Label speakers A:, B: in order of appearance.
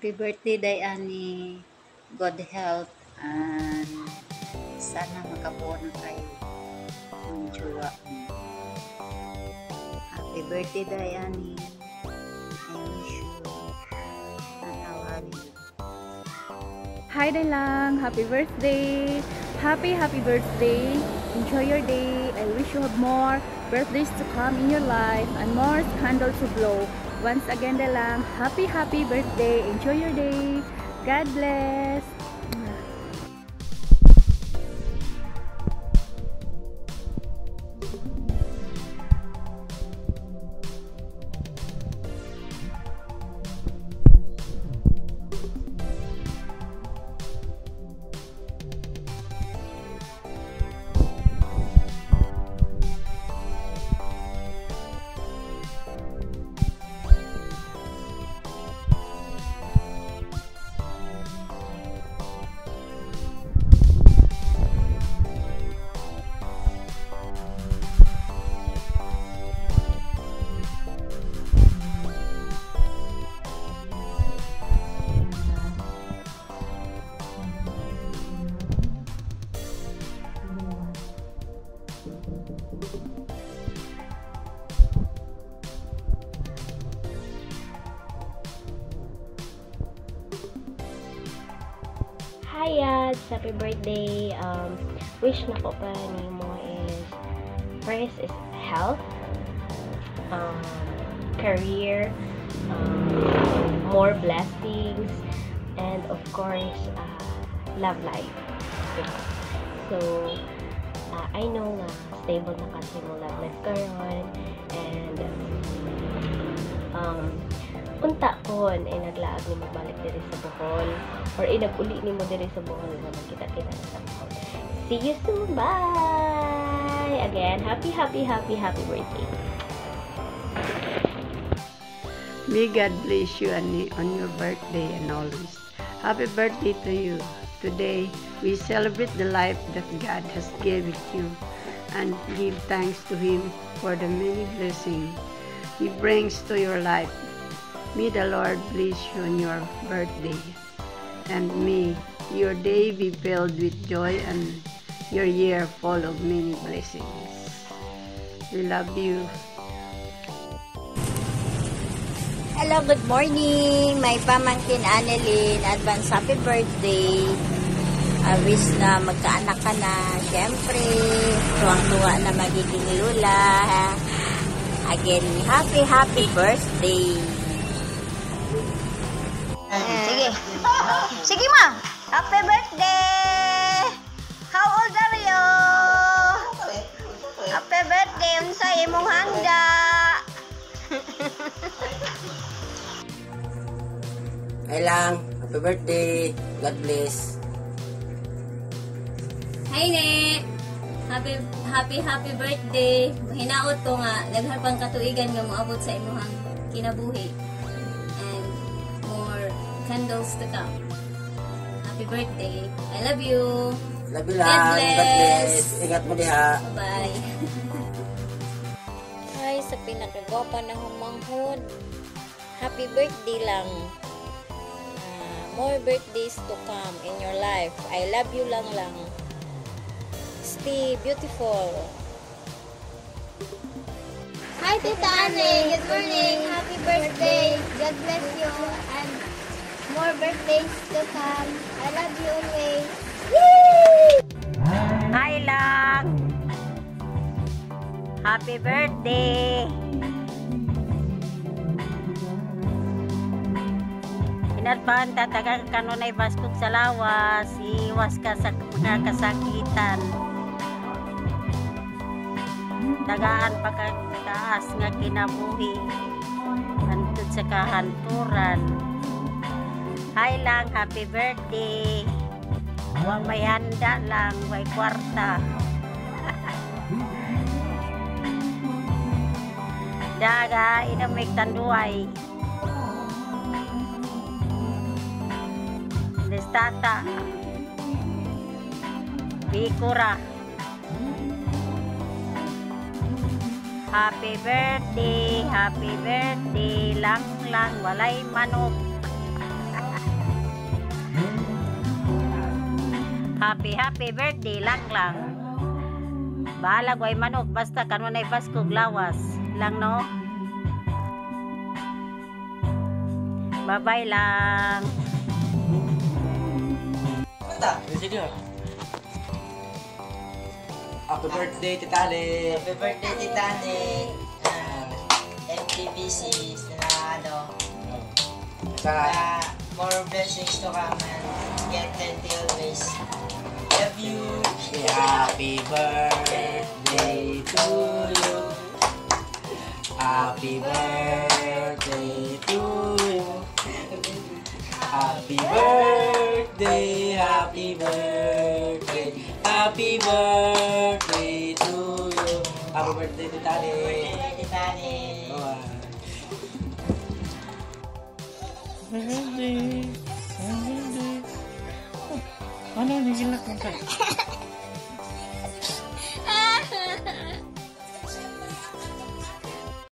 A: Happy birthday, Dayani. God health. And sana makabuo na kayo ng jowa. Happy birthday, Dayani. I wish you natawari.
B: Hi Dailang! Happy birthday! Happy, happy birthday! Enjoy your day. I wish you have more birthdays to come in your life and more candles to blow. Once again, Dailang, happy, happy birthday! Enjoy your day! God bless!
C: Hi, Yads! Happy birthday! Um, wish na ko pa ni mo is first is health, um, career, um, more blessings, and of course, uh, love life. So, uh, I know nga stable na kasi mo love life karon and unta kon ay naglaag ni magbalik diri sa Bohol or ay nag-uli ni mo diri sa Bohol nga magkita-kita na sa Bohol. See you soon. Bye! Again, happy, happy, happy, happy birthday.
D: May God bless you Annie, on your birthday and always. Happy birthday to you. Today, we celebrate the life that God has given you and give thanks to Him for the many blessings He brings to your life. May the Lord bless you on your birthday. And may your day be filled with joy and your year full of many blessings. We love you.
A: Hello, good morning. My pamangkin Annalyn, advance happy birthday. I wish na magkaanak ka na. Siyempre, tuwang-tuwa na magiging lula. Again, happy, happy birthday. Sige. Sige ma. Happy birthday. How old are you? Happy birthday. Unsa imong handa?
E: Ay lang. Happy birthday. God bless.
F: Hi, Ne! Happy, happy, happy birthday! Hinaot ko nga, nagharpang katuigan nga moabot sa imuhang kinabuhi. Candles to come. Happy birthday! I love you!
E: Love you
F: God
E: lang. God
F: bless.
E: bless. Ingat mo diha.
F: Bye-bye!
G: Hi, sa pinakagwapa na humanghod. Happy birthday lang. Ah, more birthdays to come in your life. I love you lang lang. Stay beautiful.
H: Hi, Tita Ane. Good morning. Happy birthday. God bless you. And more birthdays to come. I love you always.
A: Hi lang! Happy birthday! Inadpan tatagal kanunay baskog sa lawas, iwas ka sa mga kasakitan. Tagaan pa ka taas nga kinabuhi. Hantod sa kahanturan. Hi lang, happy birthday! Huwag may handa lang, may kwarta. Daga, inamig tanduay. Destata. Bikura. Happy birthday, happy birthday, lang lang, walay manok. Happy, happy birthday lang lang. Bahala ko ay manok, basta kanon ay baskog lawas. Lang no? Bye-bye lang.
E: Happy birthday, Titali!
I: Happy birthday, Titani. Uh, MTBC na ano,
E: Sa
I: uh, more blessings to come and get healthy always. Love you.
E: Happy birthday to you. Happy birthday to you. Happy birthday, happy birthday, happy birthday to you. Happy birthday, Titali!
I: Birthday, Titani.
E: Bye.
J: Ano, nagilak ka?